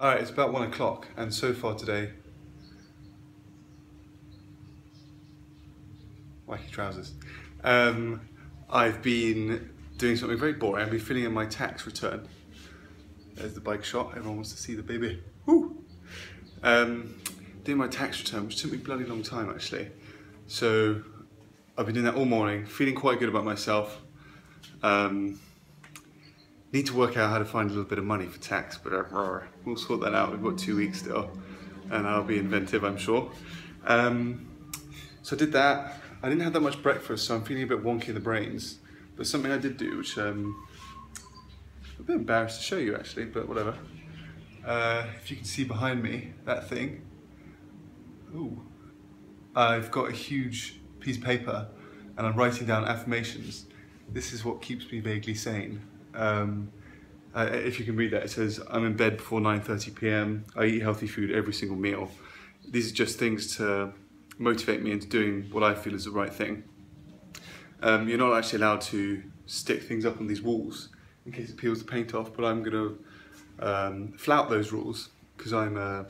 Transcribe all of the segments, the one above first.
All right, it's about one o'clock, and so far today, wacky trousers. Um, I've been doing something very boring. I've been filling in my tax return. There's the bike shot. Everyone wants to see the baby. Woo! Um, doing my tax return, which took me a bloody long time actually. So I've been doing that all morning, feeling quite good about myself. Um, Need to work out how to find a little bit of money for tax, but uh, we'll sort that out. We've got two weeks still, and I'll be inventive, I'm sure. Um, so I did that. I didn't have that much breakfast, so I'm feeling a bit wonky in the brains. But something I did do, which um, I'm a bit embarrassed to show you actually, but whatever. Uh, if you can see behind me, that thing. Ooh. I've got a huge piece of paper and I'm writing down affirmations. This is what keeps me vaguely sane. Um, uh, if you can read that, it says, I'm in bed before 9.30 p.m. I eat healthy food every single meal. These are just things to motivate me into doing what I feel is the right thing. Um, you're not actually allowed to stick things up on these walls in case it peels the paint off, but I'm to um, flout those rules because I'm a,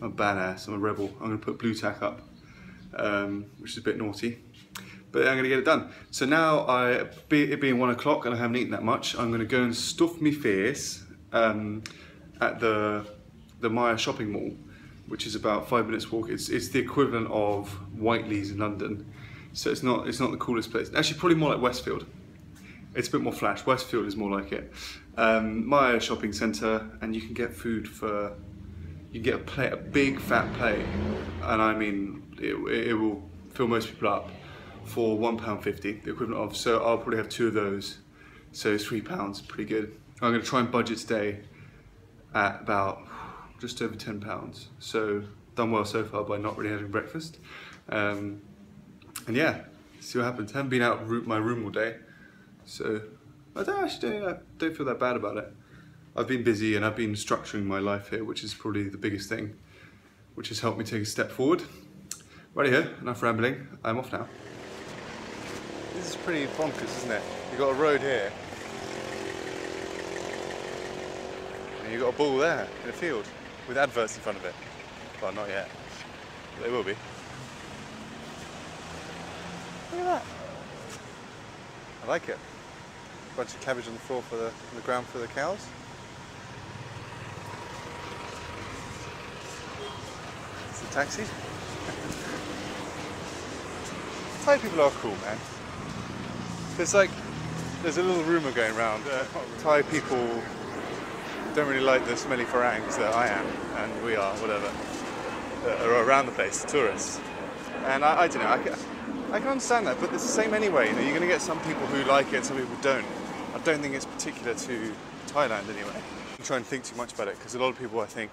I'm a badass, I'm a rebel. I'm to put Blu-Tack up, um, which is a bit naughty but I'm gonna get it done. So now, I, it being one o'clock and I haven't eaten that much, I'm gonna go and stuff my face um, at the, the Maya shopping mall, which is about five minutes walk. It's, it's the equivalent of Whiteley's in London. So it's not, it's not the coolest place. Actually, probably more like Westfield. It's a bit more flash. Westfield is more like it. Um, Maya shopping centre, and you can get food for, you get a plate, a big fat plate, and I mean, it, it will fill most people up for £1.50, the equivalent of, so I'll probably have two of those. So £3, pretty good. I'm gonna try and budget today at about just over £10. So done well so far by not really having breakfast. Um, and yeah, see what happens. I haven't been out of my room all day. So I don't actually don't, I don't feel that bad about it. I've been busy and I've been structuring my life here, which is probably the biggest thing, which has helped me take a step forward. Right here, enough rambling, I'm off now. This is pretty bonkers, isn't it? You've got a road here. And you've got a ball there in a field with adverts in front of it. Well, not yet. But They will be. Look at that. I like it. A bunch of cabbage on the floor for the, on the ground for the cows. It's a taxi. Thai people are cool, man. There's like, there's a little rumour going around that Thai people don't really like the smelly farangs that I am, and we are, whatever, that are around the place, tourists. And I, I don't know, I can, I can understand that, but it's the same anyway. You know, you're going to get some people who like it and some people don't. I don't think it's particular to Thailand anyway. I'm trying think too much about it because a lot of people, I think,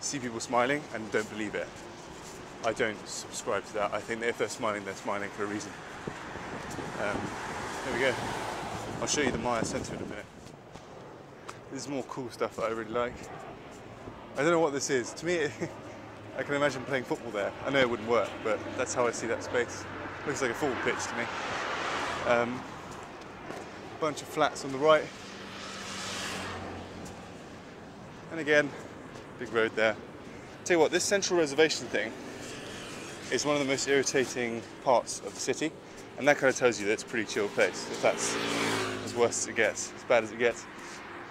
see people smiling and don't believe it. I don't subscribe to that. I think that if they're smiling, they're smiling for a reason. Um, there we go. I'll show you the Maya Centre in a minute. This is more cool stuff that I really like. I don't know what this is. To me, I can imagine playing football there. I know it wouldn't work, but that's how I see that space. Looks like a football pitch to me. Um, bunch of flats on the right. And again, big road there. Tell you what, this central reservation thing is one of the most irritating parts of the city. And that kind of tells you that it's a pretty chill place, if that's as worse as it gets, as bad as it gets.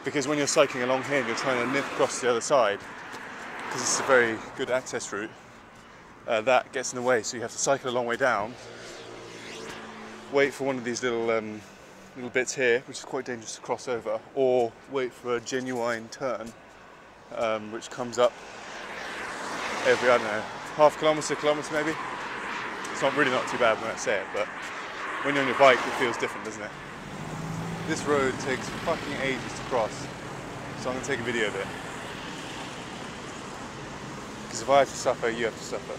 Because when you're cycling along here and you're trying to nip across the other side, because it's a very good access route, uh, that gets in the way, so you have to cycle a long way down, wait for one of these little um, little bits here, which is quite dangerous to cross over, or wait for a genuine turn, um, which comes up every, I don't know, half kilometre, kilometre maybe. It's not really not too bad when I say it, but when you're on your bike, it feels different, doesn't it? This road takes fucking ages to cross, so I'm gonna take a video of it. Because if I have to suffer, you have to suffer.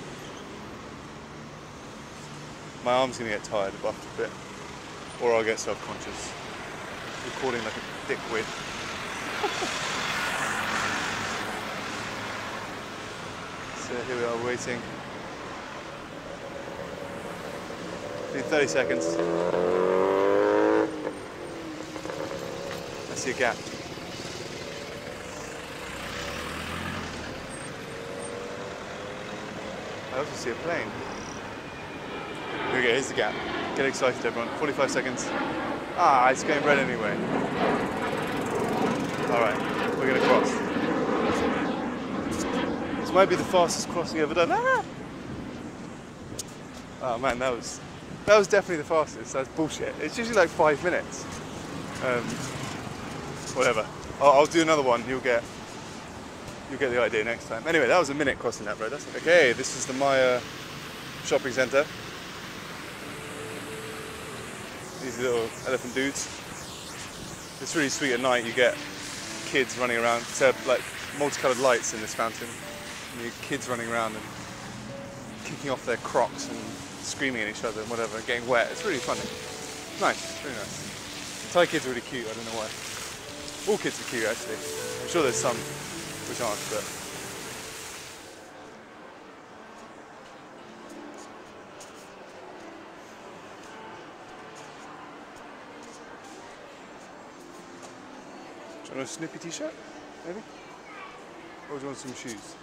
My arm's gonna get tired after a bit, or I'll get self-conscious. Recording like a dickwit. so here we are waiting. 30 seconds. I see a gap. I also see a plane. Here we go, here's the gap. Get excited everyone, 45 seconds. Ah, it's going red anyway. All right, we're gonna cross. This might be the fastest crossing ever done. Ah! Oh man, that was that was definitely the fastest. That's bullshit. It's usually like five minutes. Um, whatever. I'll, I'll do another one. You'll get you'll get the idea next time. Anyway, that was a minute crossing that road. That's okay. This is the Maya shopping centre. These little elephant dudes. It's really sweet at night. You get kids running around. Up like multicolored lights in this fountain. And you kids running around and kicking off their crocs and screaming at each other and whatever, getting wet. It's really funny. Nice, really nice. Thai kids are really cute. I don't know why. All kids are cute actually. I'm sure there's some which aren't, but. Do you want a snippy t-shirt, maybe? Or do you want some shoes?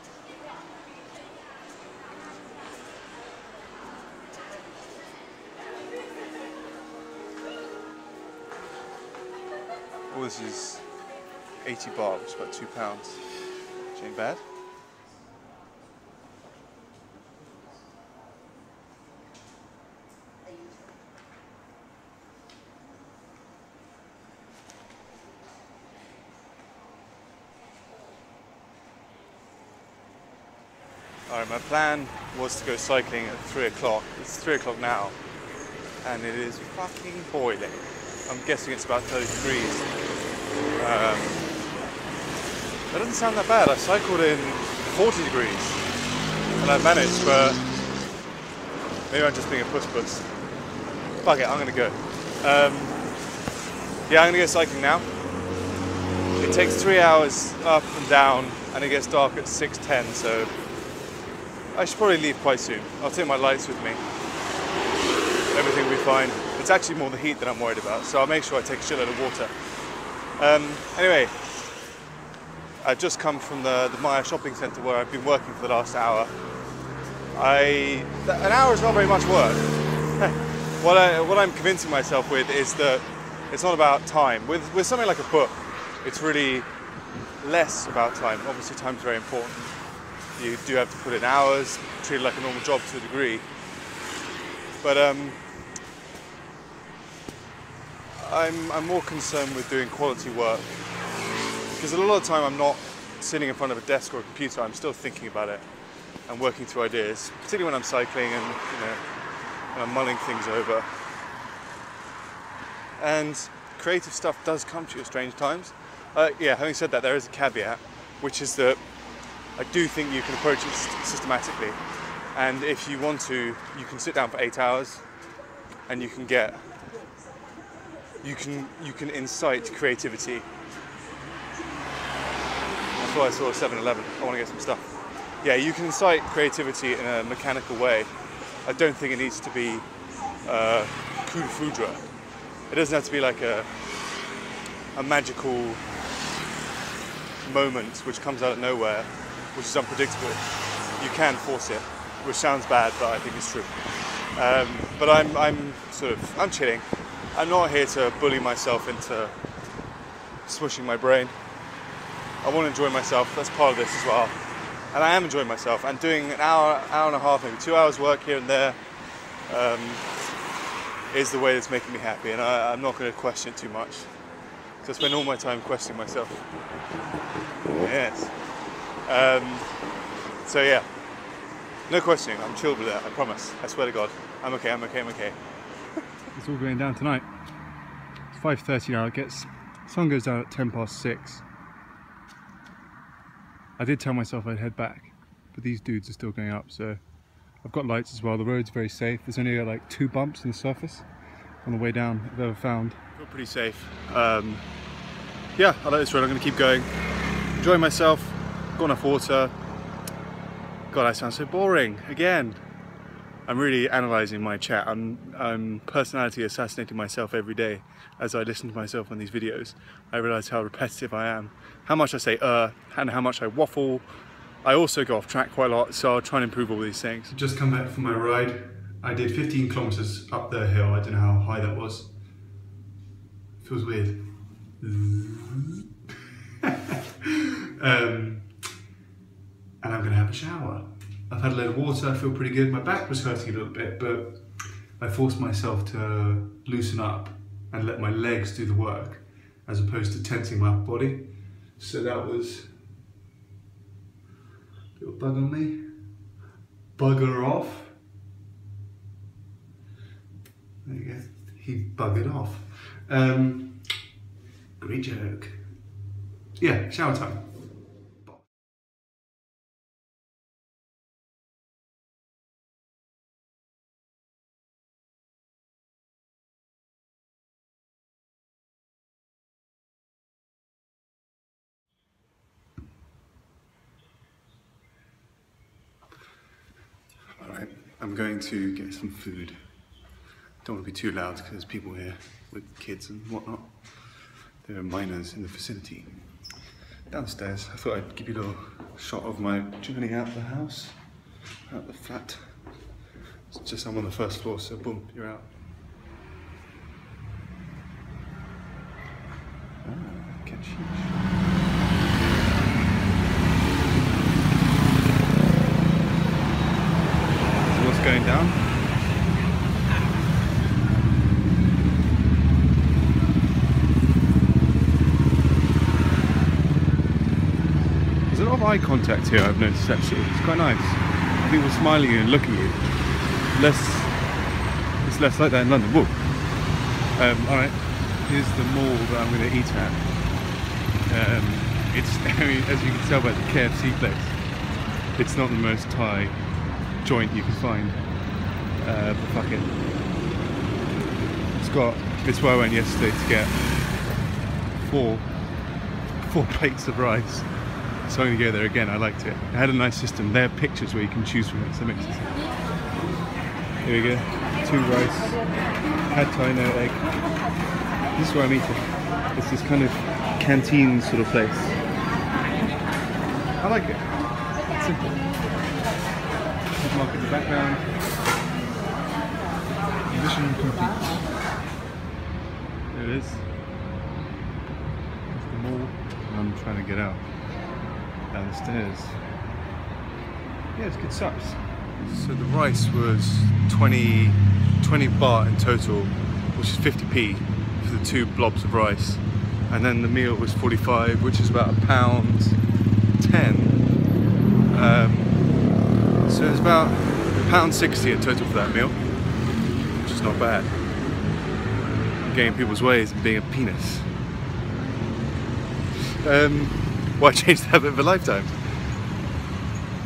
This is 80 baht, which is about two pounds. Which ain't bad. Alright, my plan was to go cycling at 3 o'clock. It's 3 o'clock now, and it is fucking boiling. I'm guessing it's about 30 degrees. Um, that doesn't sound that bad. I cycled in 40 degrees, and I managed, but maybe I'm just being a puss puss. Fuck it, I'm gonna go. Um, yeah, I'm gonna go cycling now. It takes three hours up and down, and it gets dark at 6:10, so I should probably leave quite soon. I'll take my lights with me. Everything will be fine. It's actually more the heat that I'm worried about, so I'll make sure I take a shitload of water. Um, anyway, I've just come from the, the Maya shopping centre where I've been working for the last hour. I an hour is not very much work. what I what I'm convincing myself with is that it's not about time. With with something like a book, it's really less about time. Obviously, time's very important. You do have to put in hours, treat it like a normal job to a degree. But um, I'm, I'm more concerned with doing quality work because a lot of the time I'm not sitting in front of a desk or a computer. I'm still thinking about it and working through ideas, particularly when I'm cycling and you know when I'm mulling things over. And creative stuff does come to you at strange times. Uh, yeah, having said that, there is a caveat, which is that I do think you can approach it systematically. And if you want to, you can sit down for eight hours and you can get, you can, you can incite creativity. That's why I saw a 7 Eleven. I want to get some stuff. Yeah, you can incite creativity in a mechanical way. I don't think it needs to be uh, coup de foudre. It doesn't have to be like a, a magical moment which comes out of nowhere, which is unpredictable. You can force it, which sounds bad, but I think it's true. Um, but I'm, I'm sort of, I'm chilling. I'm not here to bully myself into swishing my brain. I want to enjoy myself. That's part of this as well. And I am enjoying myself. I'm doing an hour, hour and a half, maybe two hours work here and there. Um, is the way that's making me happy, and I, I'm not going to question it too much. So I spend all my time questioning myself. Yes. Um, so yeah, no questioning. I'm chilled with that. I promise. I swear to God. I'm okay. I'm okay. I'm okay. It's all going down tonight. It's 5.30 now, it gets, sun goes down at 10 past 6. I did tell myself I'd head back, but these dudes are still going up, so I've got lights as well. The road's very safe. There's only like two bumps in the surface on the way down I've ever found. feel pretty safe. Um, yeah, I like this road. I'm going to keep going. Enjoying myself. Got enough water. God, I sound so boring. Again. I'm really analysing my chat. I'm, I'm personality assassinating myself every day as I listen to myself on these videos. I realise how repetitive I am, how much I say uh, and how much I waffle, I also go off track quite a lot, so I'll try and improve all these things. Just come back from my ride. I did 15 kilometers up the hill. I don't know how high that was. Feels weird. um, and I'm going to have a shower. I've had a load of water. I feel pretty good. My back was hurting a little bit, but I forced myself to loosen up and let my legs do the work as opposed to tensing my body. So that was a little bug on me. Bugger off. There you go. He buggered off. Um, great joke. Yeah, shower time. Alright, I'm going to get some food. Don't want to be too loud because there's people here with kids and whatnot. There are minors in the vicinity. Downstairs, I thought I'd give you a little shot of my journey out the house, out the flat. It's just I'm on the first floor, so boom, you're out. Ah, catch Going down? There's a lot of eye contact here I've noticed actually. It's quite nice. People smiling and looking at you. Less it's less like that in London. Whoa. Um, alright. Here's the mall that I'm gonna eat at. Um, it's I mean, as you can tell by the KFC place, it's not the most Thai joint you can find. Uh, but fuck it. It's got it's where I went yesterday to get four four plates of rice. So I'm gonna go there again. I liked it. It had a nice system. They have pictures where you can choose from it, so it makes. Here we go. Two rice. Pad thai, no egg. This is where I'm eating. It's this kind of canteen sort of place. I like it. It's simple. Supermarket in the background. Mission complete. There it is. The mall. And I'm trying to get out down the stairs. Yeah, it's good size. So the rice was 20, 20 baht in total, which is 50p for the two blobs of rice. And then the meal was 45, which is about a pound 10. Um, so it's about a pound 60 in total for that meal, which is not bad. Getting people's ways and being a penis. Um, why change the habit of a lifetime?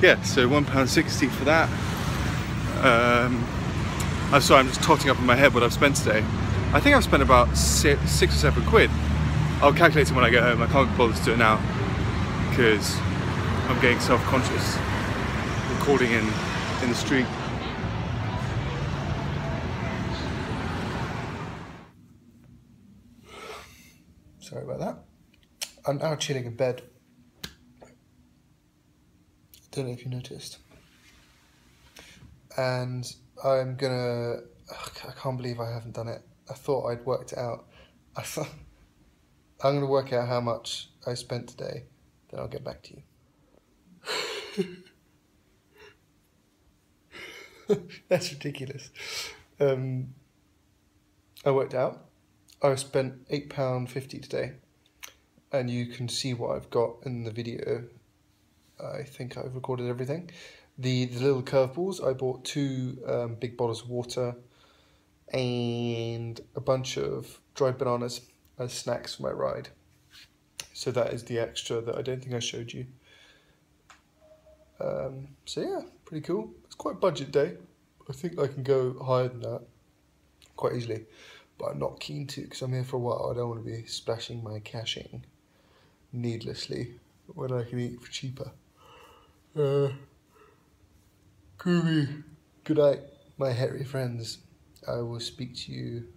Yeah, so one pound sixty for that. Um, I'm sorry, I'm just totting up in my head what I've spent today. I think I've spent about six, six or seven quid. I'll calculate it when I get home. I can't bother to do it now because I'm getting self-conscious recording in in the street. Sorry about that. I'm now chilling in bed. I don't know if you noticed. And I'm gonna. I can't believe I haven't done it. I thought I'd worked it out. I thought I'm gonna work out how much I spent today. Then I'll get back to you. That's ridiculous. Um, I worked out. I spent eight pound fifty today, and you can see what I've got in the video. I think I've recorded everything. The the little curveballs. I bought two um, big bottles of water, and a bunch of dried bananas as snacks for my ride. So that is the extra that I don't think I showed you. Um, so yeah, pretty cool. It's quite budget day. I think I can go higher than that quite easily, but I'm not keen to because I'm here for a while. I don't want to be splashing my cashing needlessly when I can eat for cheaper. Uh. Good night, my hairy friends. I will speak to you.